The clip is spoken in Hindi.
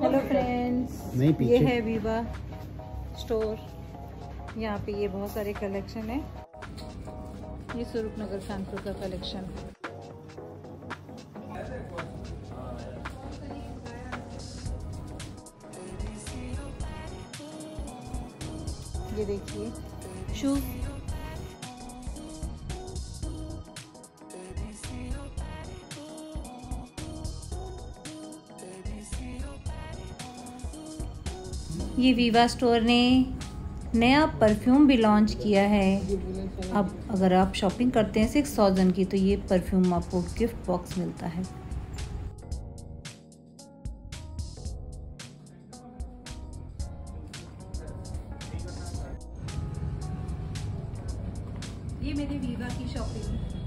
हेलो फ्रेंड्स ये है वीवा स्टोर यहाँ पे ये बहुत सारे कलेक्शन है। ये स्वरूप नगर कानपुर का कलेक्शन है ये देखिए शूज़ ये वीवा स्टोर ने नया परफ्यूम भी लॉन्च किया है। अब अगर आप शॉपिंग करते हैं सिक्स थाउज़ेंड की तो ये परफ्यूम आपको गिफ्ट बॉक्स मिलता है। ये मेरी वीवा की शॉपिंग